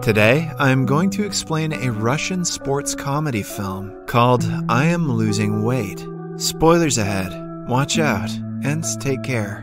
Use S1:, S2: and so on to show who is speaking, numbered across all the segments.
S1: Today, I'm going to explain a Russian sports comedy film called I Am Losing Weight. Spoilers ahead. Watch out and take care.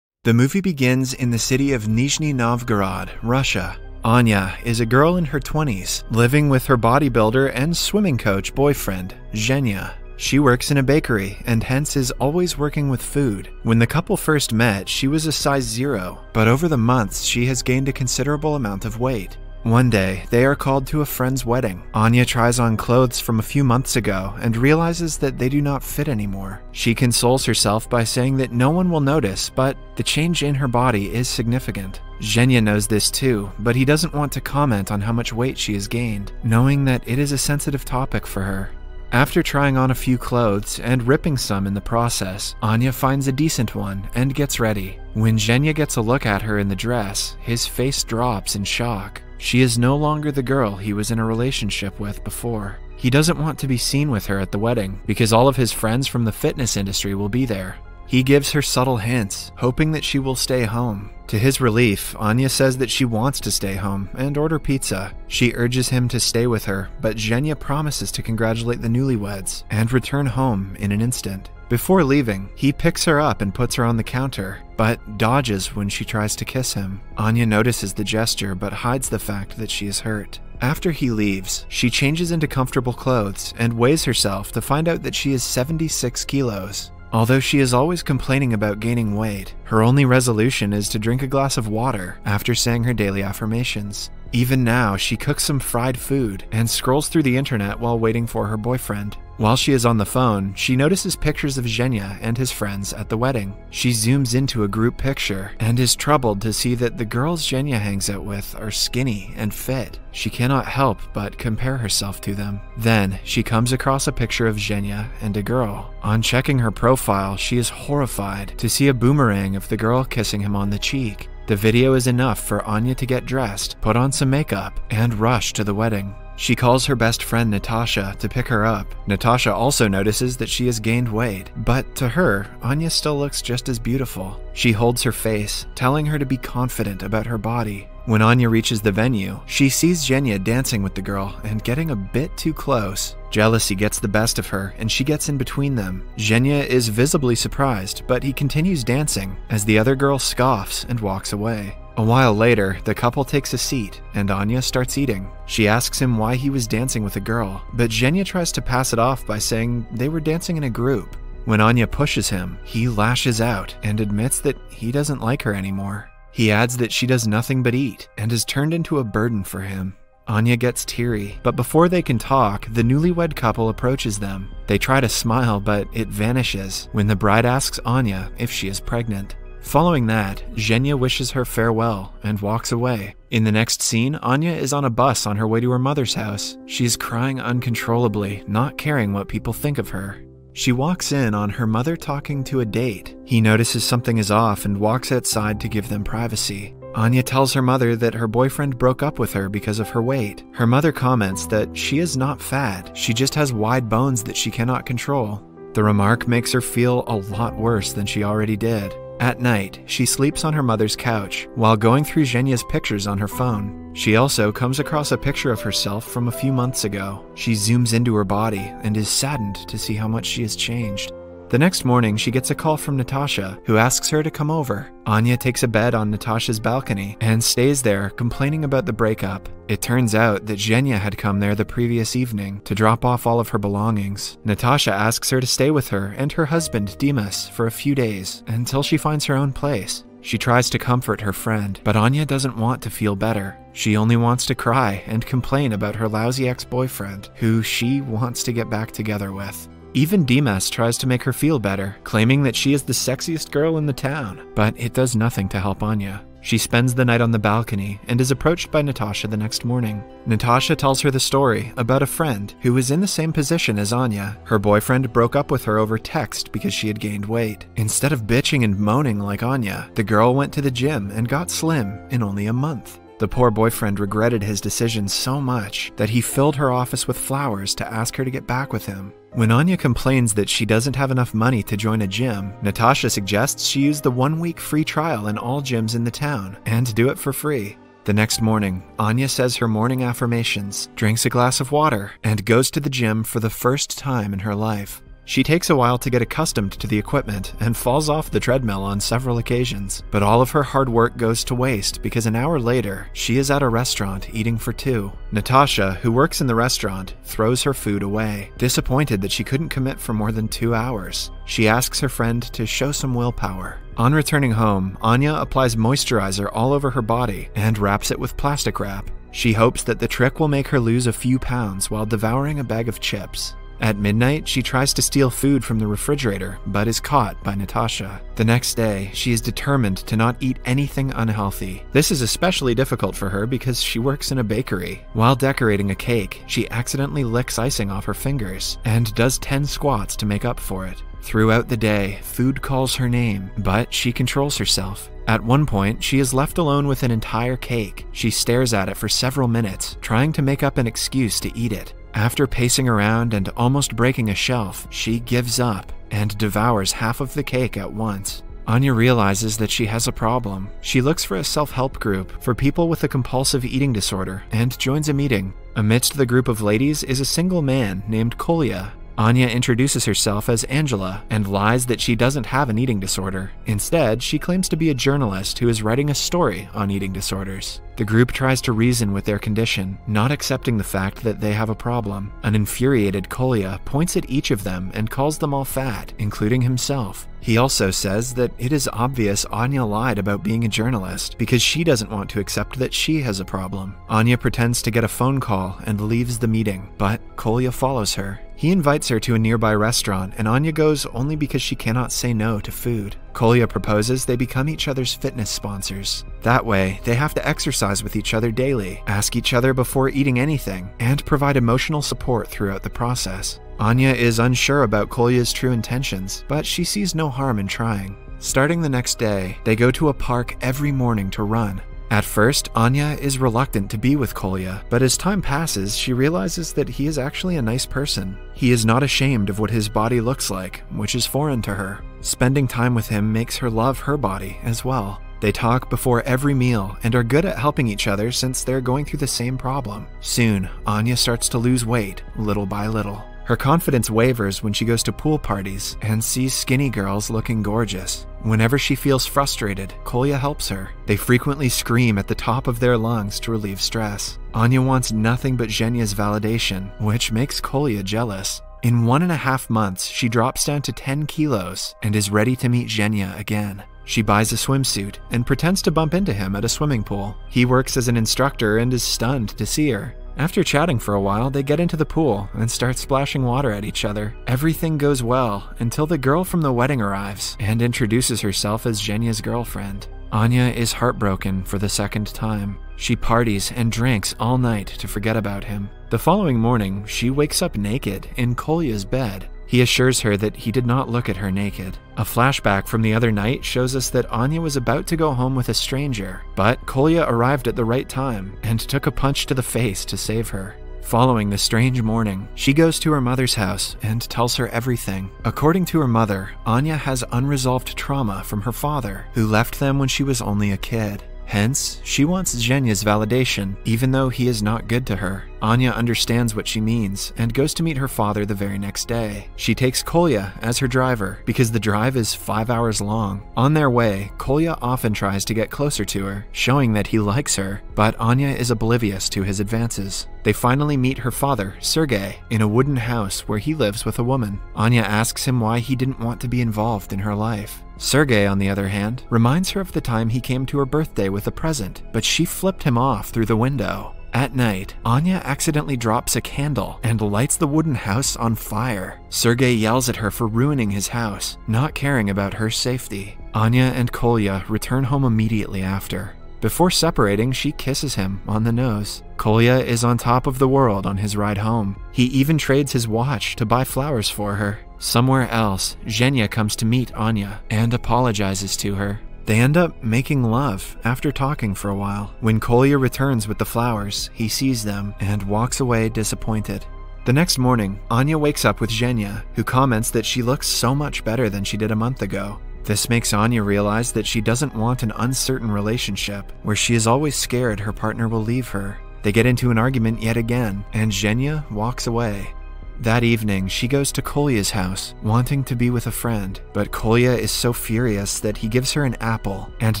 S1: The movie begins in the city of Nizhny Novgorod, Russia. Anya is a girl in her 20s, living with her bodybuilder and swimming coach boyfriend, Zhenya. She works in a bakery and hence is always working with food. When the couple first met, she was a size zero, but over the months, she has gained a considerable amount of weight. One day, they are called to a friend's wedding. Anya tries on clothes from a few months ago and realizes that they do not fit anymore. She consoles herself by saying that no one will notice, but the change in her body is significant. Zhenya knows this too, but he doesn't want to comment on how much weight she has gained, knowing that it is a sensitive topic for her. After trying on a few clothes and ripping some in the process, Anya finds a decent one and gets ready. When Zhenya gets a look at her in the dress, his face drops in shock. She is no longer the girl he was in a relationship with before. He doesn't want to be seen with her at the wedding because all of his friends from the fitness industry will be there. He gives her subtle hints, hoping that she will stay home. To his relief, Anya says that she wants to stay home and order pizza. She urges him to stay with her, but Zhenya promises to congratulate the newlyweds and return home in an instant. Before leaving, he picks her up and puts her on the counter, but dodges when she tries to kiss him. Anya notices the gesture but hides the fact that she is hurt. After he leaves, she changes into comfortable clothes and weighs herself to find out that she is 76 kilos. Although she is always complaining about gaining weight, her only resolution is to drink a glass of water after saying her daily affirmations. Even now, she cooks some fried food and scrolls through the internet while waiting for her boyfriend. While she is on the phone, she notices pictures of Zhenya and his friends at the wedding. She zooms into a group picture and is troubled to see that the girls Zhenya hangs out with are skinny and fit. She cannot help but compare herself to them. Then, she comes across a picture of Zhenya and a girl. On checking her profile, she is horrified to see a boomerang of the girl kissing him on the cheek. The video is enough for Anya to get dressed, put on some makeup, and rush to the wedding. She calls her best friend Natasha to pick her up. Natasha also notices that she has gained weight, but to her, Anya still looks just as beautiful. She holds her face, telling her to be confident about her body. When Anya reaches the venue, she sees Zhenya dancing with the girl and getting a bit too close. Jealousy gets the best of her, and she gets in between them. Zhenya is visibly surprised, but he continues dancing as the other girl scoffs and walks away. A while later, the couple takes a seat, and Anya starts eating. She asks him why he was dancing with a girl, but Zhenya tries to pass it off by saying they were dancing in a group. When Anya pushes him, he lashes out and admits that he doesn't like her anymore. He adds that she does nothing but eat and has turned into a burden for him. Anya gets teary, but before they can talk, the newlywed couple approaches them. They try to smile, but it vanishes when the bride asks Anya if she is pregnant. Following that, Zhenya wishes her farewell and walks away. In the next scene, Anya is on a bus on her way to her mother's house. She is crying uncontrollably, not caring what people think of her. She walks in on her mother talking to a date. He notices something is off and walks outside to give them privacy. Anya tells her mother that her boyfriend broke up with her because of her weight. Her mother comments that she is not fat, she just has wide bones that she cannot control. The remark makes her feel a lot worse than she already did. At night, she sleeps on her mother's couch while going through Zhenya's pictures on her phone. She also comes across a picture of herself from a few months ago. She zooms into her body and is saddened to see how much she has changed. The next morning, she gets a call from Natasha, who asks her to come over. Anya takes a bed on Natasha's balcony and stays there, complaining about the breakup. It turns out that Zhenya had come there the previous evening to drop off all of her belongings. Natasha asks her to stay with her and her husband, Dimas, for a few days until she finds her own place. She tries to comfort her friend, but Anya doesn't want to feel better. She only wants to cry and complain about her lousy ex boyfriend, who she wants to get back together with. Even Dimas tries to make her feel better, claiming that she is the sexiest girl in the town, but it does nothing to help Anya. She spends the night on the balcony and is approached by Natasha the next morning. Natasha tells her the story about a friend who was in the same position as Anya. Her boyfriend broke up with her over text because she had gained weight. Instead of bitching and moaning like Anya, the girl went to the gym and got slim in only a month. The poor boyfriend regretted his decision so much that he filled her office with flowers to ask her to get back with him. When Anya complains that she doesn't have enough money to join a gym, Natasha suggests she use the one week free trial in all gyms in the town and do it for free. The next morning, Anya says her morning affirmations, drinks a glass of water, and goes to the gym for the first time in her life. She takes a while to get accustomed to the equipment and falls off the treadmill on several occasions, but all of her hard work goes to waste because an hour later, she is at a restaurant eating for two. Natasha, who works in the restaurant, throws her food away, disappointed that she couldn't commit for more than two hours. She asks her friend to show some willpower. On returning home, Anya applies moisturizer all over her body and wraps it with plastic wrap. She hopes that the trick will make her lose a few pounds while devouring a bag of chips. At midnight, she tries to steal food from the refrigerator, but is caught by Natasha. The next day, she is determined to not eat anything unhealthy. This is especially difficult for her because she works in a bakery. While decorating a cake, she accidentally licks icing off her fingers and does 10 squats to make up for it. Throughout the day, food calls her name, but she controls herself. At one point, she is left alone with an entire cake. She stares at it for several minutes, trying to make up an excuse to eat it. After pacing around and almost breaking a shelf, she gives up and devours half of the cake at once. Anya realizes that she has a problem. She looks for a self help group for people with a compulsive eating disorder and joins a meeting. Amidst the group of ladies is a single man named Kolya. Anya introduces herself as Angela and lies that she doesn't have an eating disorder. Instead, she claims to be a journalist who is writing a story on eating disorders. The group tries to reason with their condition, not accepting the fact that they have a problem. An infuriated Kolya points at each of them and calls them all fat, including himself. He also says that it is obvious Anya lied about being a journalist because she doesn't want to accept that she has a problem. Anya pretends to get a phone call and leaves the meeting, but Kolya follows her. He invites her to a nearby restaurant, and Anya goes only because she cannot say no to food. Kolya proposes they become each other's fitness sponsors. That way, they have to exercise with each other daily, ask each other before eating anything, and provide emotional support throughout the process. Anya is unsure about Kolya's true intentions, but she sees no harm in trying. Starting the next day, they go to a park every morning to run. At first, Anya is reluctant to be with Kolya, but as time passes, she realizes that he is actually a nice person. He is not ashamed of what his body looks like, which is foreign to her. Spending time with him makes her love her body as well. They talk before every meal and are good at helping each other since they're going through the same problem. Soon, Anya starts to lose weight, little by little. Her confidence wavers when she goes to pool parties and sees skinny girls looking gorgeous. Whenever she feels frustrated, Kolya helps her. They frequently scream at the top of their lungs to relieve stress. Anya wants nothing but Zhenya's validation, which makes Kolya jealous. In one and a half months, she drops down to 10 kilos and is ready to meet Zhenya again. She buys a swimsuit and pretends to bump into him at a swimming pool. He works as an instructor and is stunned to see her. After chatting for a while, they get into the pool and start splashing water at each other. Everything goes well until the girl from the wedding arrives and introduces herself as Zhenya's girlfriend. Anya is heartbroken for the second time. She parties and drinks all night to forget about him. The following morning, she wakes up naked in Kolya's bed. He assures her that he did not look at her naked. A flashback from the other night shows us that Anya was about to go home with a stranger, but Kolya arrived at the right time and took a punch to the face to save her. Following the strange morning, she goes to her mother's house and tells her everything. According to her mother, Anya has unresolved trauma from her father, who left them when she was only a kid. Hence, she wants Zhenya's validation, even though he is not good to her. Anya understands what she means and goes to meet her father the very next day. She takes Kolya as her driver because the drive is five hours long. On their way, Kolya often tries to get closer to her, showing that he likes her, but Anya is oblivious to his advances. They finally meet her father, Sergey, in a wooden house where he lives with a woman. Anya asks him why he didn't want to be involved in her life. Sergey, on the other hand, reminds her of the time he came to her birthday with a present, but she flipped him off through the window. At night, Anya accidentally drops a candle and lights the wooden house on fire. Sergey yells at her for ruining his house, not caring about her safety. Anya and Kolya return home immediately after. Before separating, she kisses him on the nose. Kolya is on top of the world on his ride home. He even trades his watch to buy flowers for her. Somewhere else, Zhenya comes to meet Anya and apologizes to her. They end up making love after talking for a while. When Kolya returns with the flowers, he sees them and walks away disappointed. The next morning, Anya wakes up with Zhenya, who comments that she looks so much better than she did a month ago. This makes Anya realize that she doesn't want an uncertain relationship where she is always scared her partner will leave her. They get into an argument yet again, and Zhenya walks away. That evening, she goes to Kolya's house, wanting to be with a friend, but Kolya is so furious that he gives her an apple and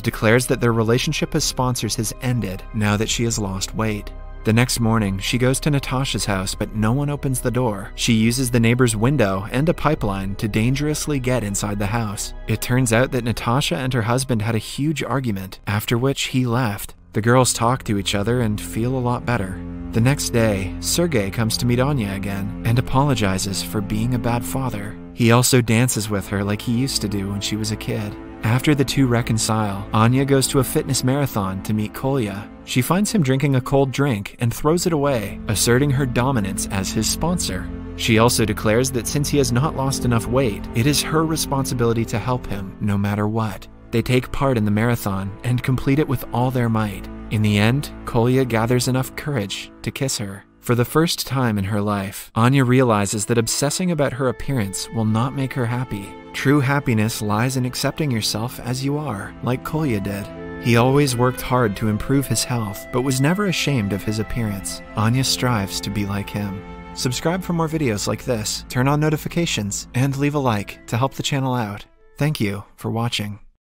S1: declares that their relationship as sponsors has ended now that she has lost weight. The next morning, she goes to Natasha's house, but no one opens the door. She uses the neighbor's window and a pipeline to dangerously get inside the house. It turns out that Natasha and her husband had a huge argument, after which he left. The girls talk to each other and feel a lot better. The next day, Sergei comes to meet Anya again and apologizes for being a bad father. He also dances with her like he used to do when she was a kid. After the two reconcile, Anya goes to a fitness marathon to meet Kolya. She finds him drinking a cold drink and throws it away, asserting her dominance as his sponsor. She also declares that since he has not lost enough weight, it is her responsibility to help him no matter what. They take part in the marathon and complete it with all their might. In the end, Kolya gathers enough courage to kiss her. For the first time in her life, Anya realizes that obsessing about her appearance will not make her happy. True happiness lies in accepting yourself as you are, like Kolya did. He always worked hard to improve his health, but was never ashamed of his appearance. Anya strives to be like him. Subscribe for more videos like this, turn on notifications, and leave a like to help the channel out. Thank you for watching.